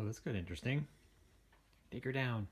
Oh, that's good. Interesting. Take her down.